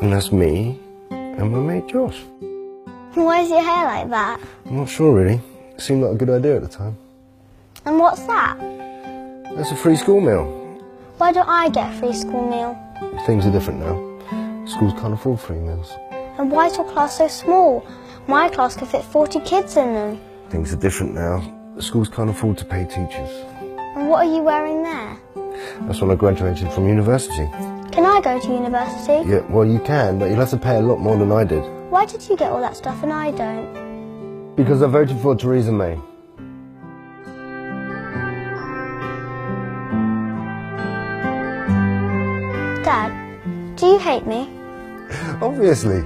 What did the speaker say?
And that's me and my mate Josh. Why is your hair like that? I'm not sure really. It seemed like a good idea at the time. And what's that? That's a free school meal. Why don't I get a free school meal? Things are different now. Schools can't afford free meals. And why is your class so small? My class could fit 40 kids in them. Things are different now. The schools can't afford to pay teachers. And what are you wearing there? That's when I graduated from university. Can I go to university? Yeah, well you can, but you'll have to pay a lot more than I did. Why did you get all that stuff and I don't? Because I voted for Theresa May. Dad, do you hate me? Obviously.